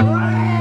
Right.